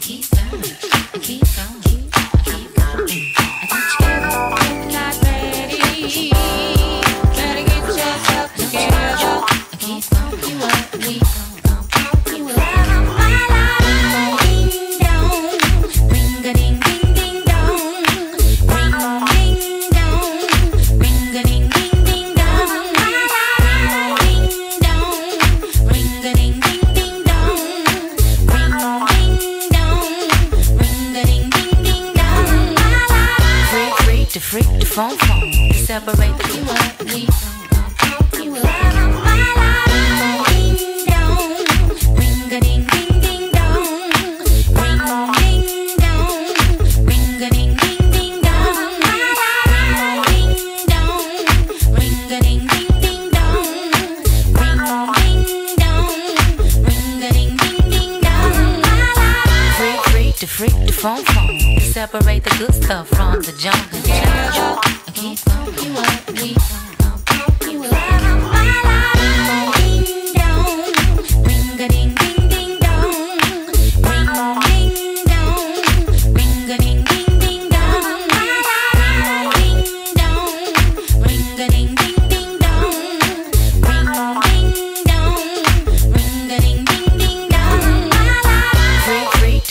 keep turning, keep freak the phone phone. Separate the you and me. You will. Ring a ding. the freak, the phone phone. to separate the good stuff from the junk. Keep keep keep.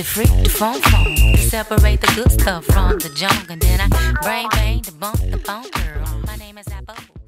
freak the phone phone. Separate the good stuff from the junk, and then I brain bang the bump the bunker. My name is Apple.